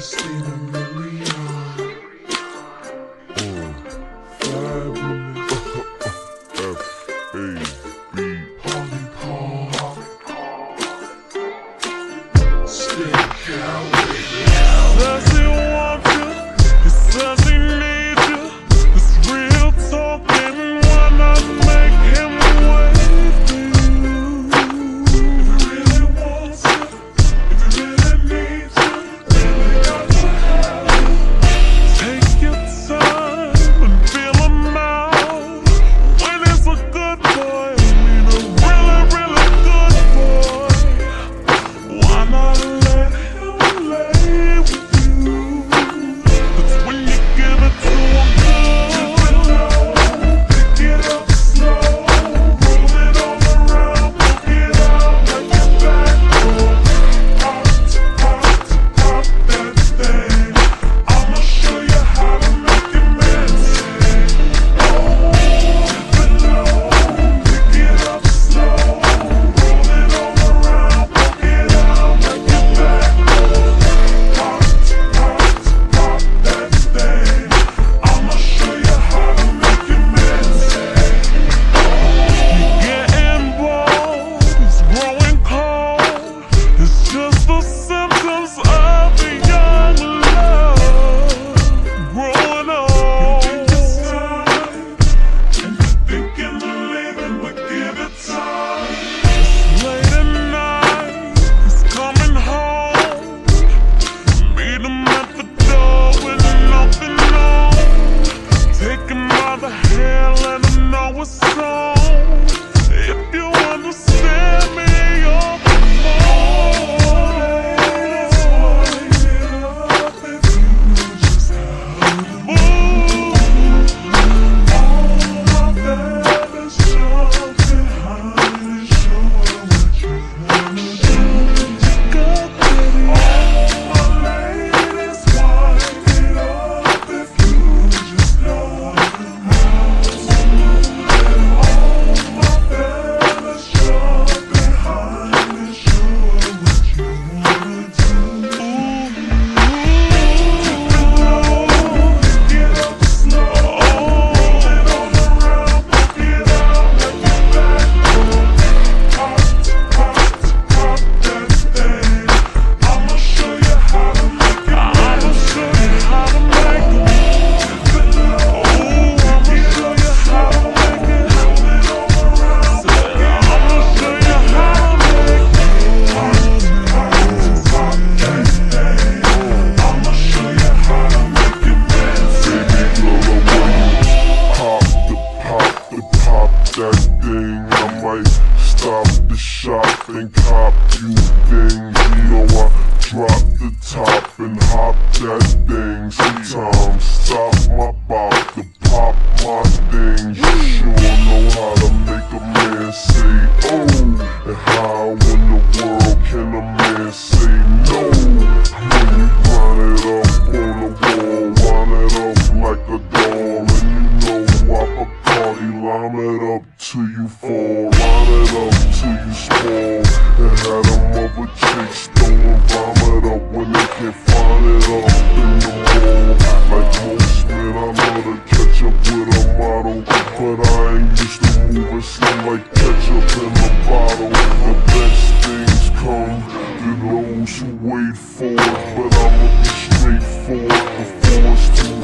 Christina in Mm. Fabolous. F-A. the hell and I know it's on. thing Yo, I drop the top and hop that thing. Sometimes stop Tasting like ketchup in a bottle The best things come. To those who wait for it But I'ma be straightforward, the force to